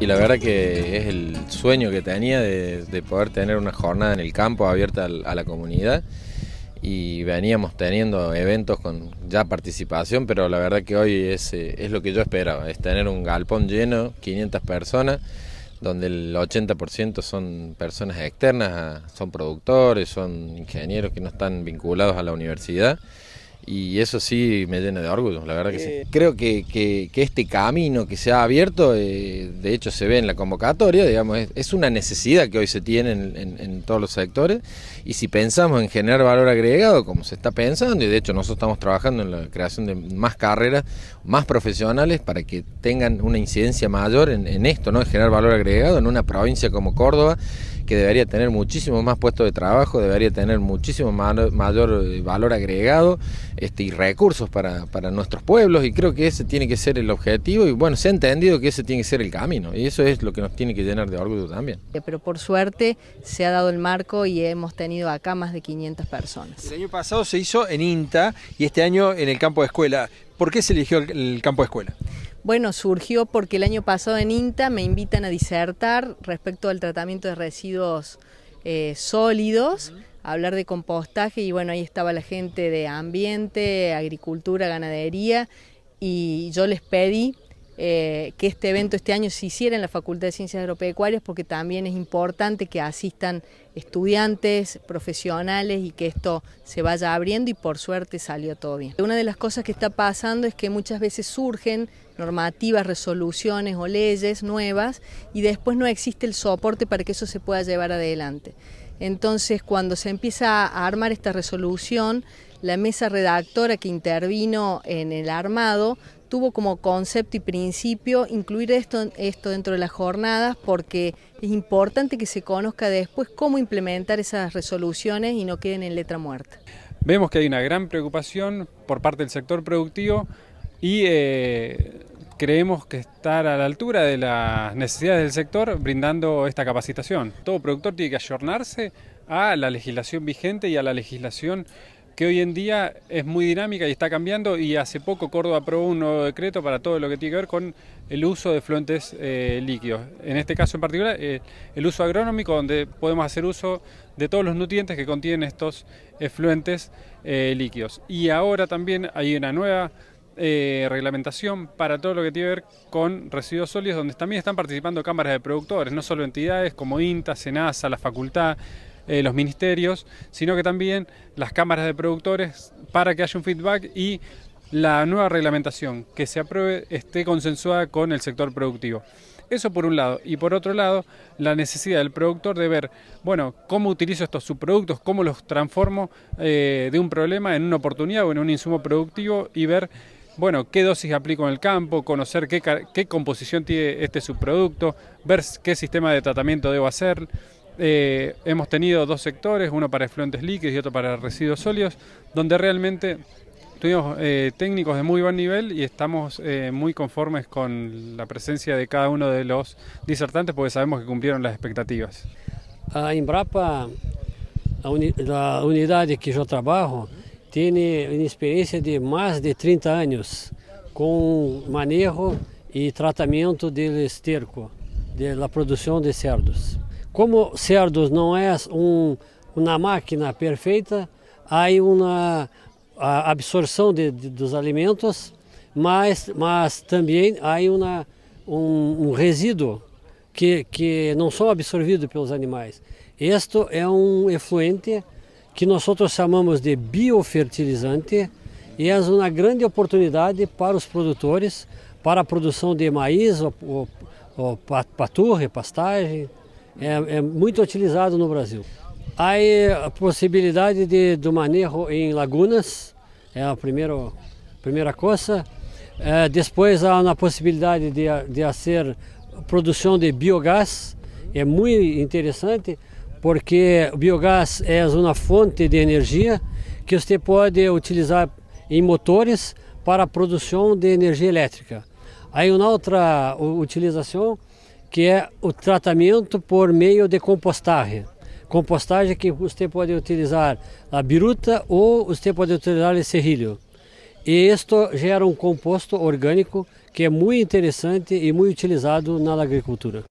Y la verdad que es el sueño que tenía de, poder tener una jornada en el campo abierta a la comunidad. Y veníamos teniendo eventos con ya participación, pero la verdad que hoy es, eh, es lo que yo esperaba, es tener un galpón lleno, 500 personas, donde el 80% son personas externas, son productores, son ingenieros que no están vinculados a la universidad y eso sí me llena de orgullo, la verdad que sí. Eh, creo que, que, este camino que se ha abierto, eh, de hecho se ve en la convocatoria, digamos, es, una necesidad que hoy se tiene en, todos los sectores y si pensamos en generar valor agregado, como se está pensando, y de hecho nosotros estamos trabajando en la creación de más carreras, más profesionales para que tengan una incidencia mayor en, en esto, ¿no? En generar valor agregado en una provincia como Córdoba, que debería tener muchísimo más puestos de trabajo, debería tener muchísimo mayor eh, valor agregado este, y recursos para, para, nuestros pueblos y creo que ese tiene que ser el objetivo y bueno, se ha entendido que ese tiene que ser el camino y eso es lo que nos tiene que llenar de orgullo también. Pero por suerte se ha dado el marco y hemos tenido acá más de 500 personas. El año pasado se hizo en INTA y este año en el campo de escuela. ¿Por qué se eligió el campo de escuela? Bueno, surgió porque el año pasado en INTA me invitan a disertar respecto al tratamiento de residuos eh, sólidos, hablar de compostaje y bueno, ahí estaba la gente de ambiente, agricultura, ganadería y yo les pedí eh, que este evento este año se hiciera en la Facultad de Ciencias Agropecuarias porque también es importante que asistan estudiantes, profesionales y que esto se vaya abriendo y por suerte salió todo bien. Una de las cosas que está pasando es que muchas veces surgen normativas, resoluciones o leyes nuevas y después no existe el soporte para que eso se pueda llevar adelante. Entonces, cuando se empieza a armar esta resolución, la mesa redactora que intervino en el armado tuvo como concepto y principio incluir esto, esto dentro de las jornadas porque es importante que se conozca después cómo implementar esas resoluciones y no queden en letra muerta. Vemos que hay una gran preocupación por parte del sector productivo y eh, creemos que estar a la altura de las necesidades del sector brindando esta capacitación. Todo productor tiene que ayornarse a la legislación vigente y a la legislación que hoy en día es muy dinámica y está cambiando y hace poco Córdoba aprobó un nuevo decreto para todo lo que tiene que ver con el uso de fluentes eh, líquidos. En este caso en particular, eh, el uso agronómico, donde podemos hacer uso de todos los nutrientes que contienen estos efluentes eh, líquidos. Y ahora también hay una nueva reglamentación para todo lo que tiene que ver con residuos sólidos, donde también están participando cámaras de productores, no solo entidades como INTA, SENASA, la facultad, eh, los ministerios, sino que también las cámaras de productores para que haya un feedback y la nueva reglamentación que se apruebe esté consensuada con el sector productivo. Eso por un lado. Y por otro lado, la necesidad del productor de ver, bueno, cómo utilizo estos subproductos, cómo los transformo eh, de un problema en una oportunidad o en un insumo productivo y ver, bueno, qué dosis aplico en el campo, conocer qué, qué composición tiene este subproducto, ver qué sistema de tratamiento debo hacer. Eh, hemos tenido dos sectores, uno para efluentes líquidos y otro para residuos sólidos, donde realmente tuvimos eh, técnicos de muy buen nivel y estamos eh, muy conformes con la presencia de cada uno de los disertantes porque sabemos que cumplieron las expectativas. A Embrapa, la unidad que yo trabajo, tiene una experiencia de más de 30 años con manejo y tratamiento del esterco, de la producción de cerdos. Como cerdos não é um, uma máquina perfeita, há uma absorção de, de, dos alimentos, mas, mas também há uma, um, um resíduo que, que não são absorvidos pelos animais. Este é um efluente que nós chamamos de biofertilizante e é uma grande oportunidade para os produtores, para a produção de maíz, ou, ou, ou paturra, pastagem, é, é muito utilizado no Brasil. Há a possibilidade de, do manejo em lagunas, é a primeira, primeira coisa. É, depois há uma possibilidade de, de fazer produção de biogás, é muito interessante, porque o biogás é uma fonte de energia que você pode utilizar em motores para a produção de energia elétrica. Aí uma outra utilização que é o tratamento por meio de compostagem. Compostagem que você pode utilizar a biruta ou você pode utilizar o serrilho. E isto gera um composto orgânico que é muito interessante e muito utilizado na agricultura.